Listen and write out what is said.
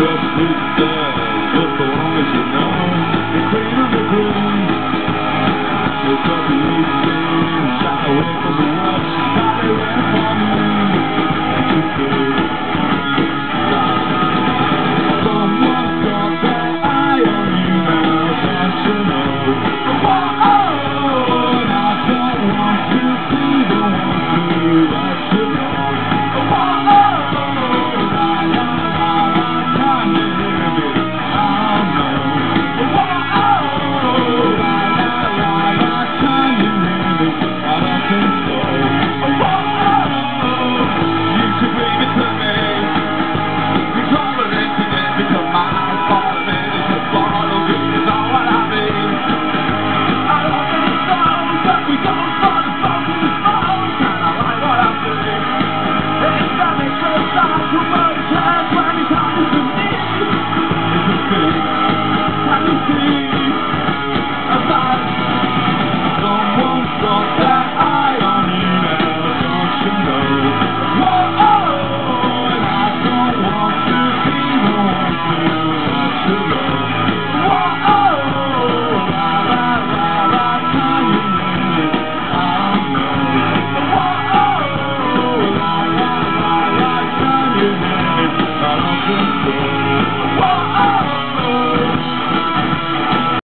just